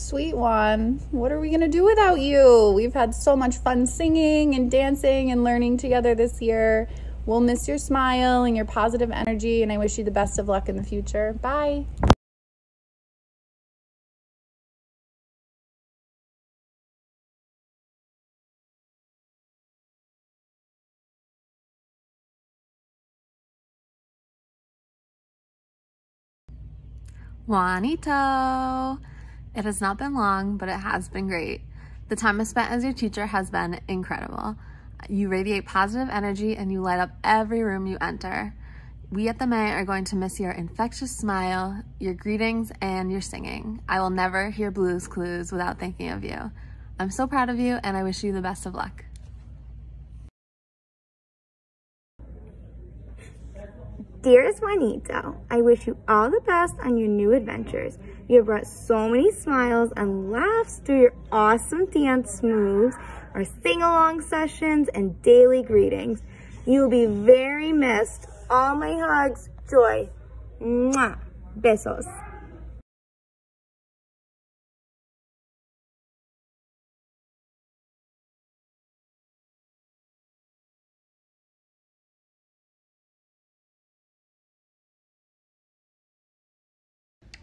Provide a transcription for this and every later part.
Sweet one, what are we going to do without you? We've had so much fun singing and dancing and learning together this year. We'll miss your smile and your positive energy, and I wish you the best of luck in the future. Bye. Juanito! It has not been long, but it has been great. The time I spent as your teacher has been incredible. You radiate positive energy and you light up every room you enter. We at the May are going to miss your infectious smile, your greetings, and your singing. I will never hear Blues Clues without thinking of you. I'm so proud of you and I wish you the best of luck. Dearest Juanito, I wish you all the best on your new adventures. You have brought so many smiles and laughs through your awesome dance moves, our sing-along sessions, and daily greetings. You will be very missed. All my hugs, Joy. Mwah. Besos.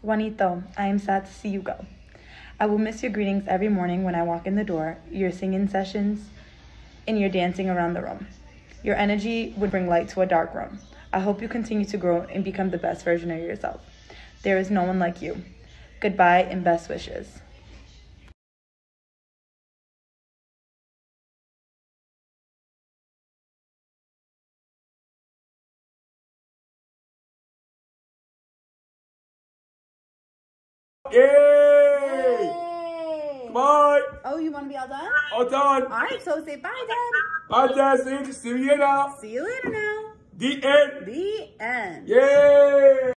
Juanito, I am sad to see you go. I will miss your greetings every morning when I walk in the door, your singing sessions, and your dancing around the room. Your energy would bring light to a dark room. I hope you continue to grow and become the best version of yourself. There is no one like you. Goodbye and best wishes. Yay! Come on! Oh, you want to be all done? All done. All right, so say bye, Dad. Bye, dancing. See you now. See you later now. The end. The end. Yay!